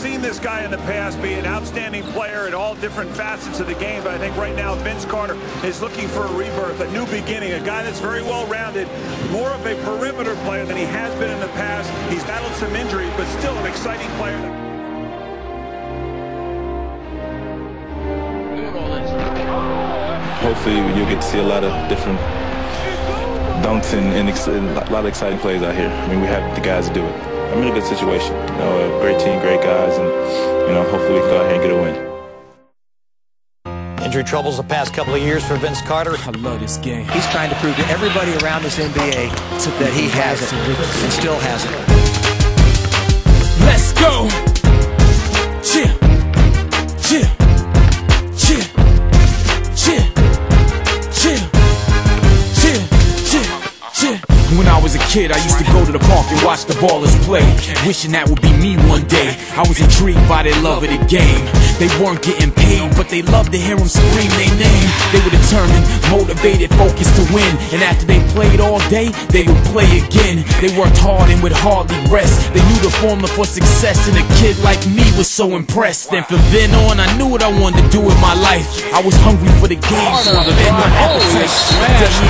seen this guy in the past be an outstanding player at all different facets of the game, but I think right now Vince Carter is looking for a rebirth, a new beginning, a guy that's very well-rounded, more of a perimeter player than he has been in the past. He's battled some injuries, but still an exciting player. Hopefully you'll get to see a lot of different dunks and, and a lot of exciting plays out here. I mean, we have the guys to do it. I'm in a good situation. You know, a great team, great guys, and you know, hopefully we can go out here and get a win. Injury troubles the past couple of years for Vince Carter. I love this game. He's trying to prove to everybody around this NBA that he has it and still has it. Let's go. Chill. Chill. Chill. When I was a kid, I used to go to the park and watch the ballers play. Wishing that would be me one day. I was intrigued by their love of the game. They weren't getting paid, but they loved to hear them scream their name. They were determined, motivated, focused to win. And after they played all day, they would play again. They worked hard and would hardly rest. They knew the formula for success, and a kid like me was so impressed. And from then on, I knew what I wanted to do with my life. I was hungry for the game, so I my appetite.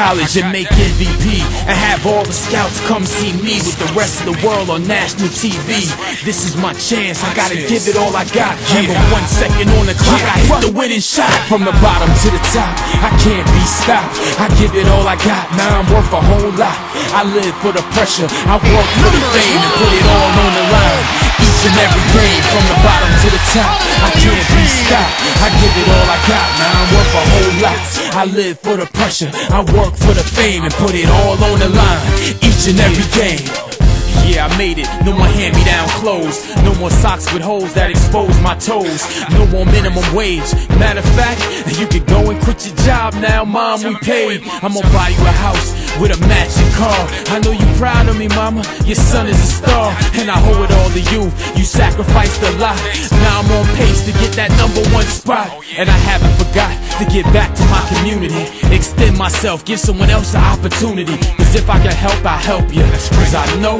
College and make MVP. And have all the scouts come see me with the rest of the world on national TV. This is my chance, I gotta give it all I got. Give Remember one second on the clock, I hit the winning shot. From the bottom to the top, I can't be stopped. I give it all I got, now I'm worth a whole lot. I live for the pressure, I work for the fame and put it all on the line. Each and every game, from the bottom to the top, I can't be stopped. I give it all I got, now I'm worth a whole lot. I live for the pressure, I work for the fame and put it all on the line. Each and every game. Yeah, I made it. No more hand-me-down clothes. No more socks with holes that expose my toes. No more minimum wage. Matter of fact, you could go and quit your job now, mom. We paid. I'm gonna buy you a house with a matching car. I know you proud of me, mama. Your son is a star, and I owe it all to you. You sacrificed a lot. Now I'm on pace to get that number one spot, and I haven't forgot to get back to my community. Extend myself, give someone else an opportunity. Cause if I can help, I'll help you. Cause I know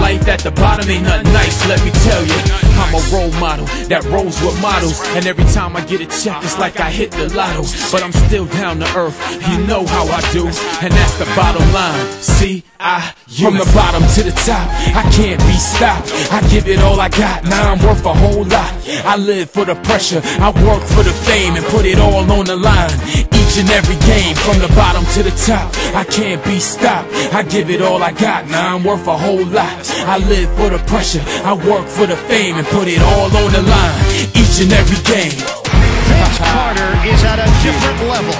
life at the bottom ain't nothing nice, let me tell you. I'm a role model that rolls with models. And every time I get a check, it's like I hit the lotto. But I'm still down to earth, you know how I do. And that's the bottom line. See, I, you. From the bottom to the top, I can't be stopped. I give it all I got, now I'm worth a whole lot. I live for the pressure, I work for the fame and put it all on the line. Each and every game, from the bottom to the top, I can't be stopped. I give it all I got, now I'm worth a whole lot. I live for the pressure, I work for the fame and put it all on the line. Each and every game. Vince Carter is at a different level.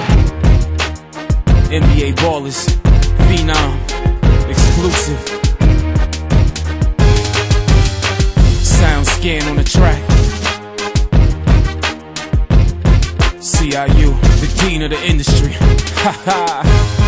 NBA ballers, phenom, exclusive. Sound scan on the track. CIU, dean of the industry. Ha ha.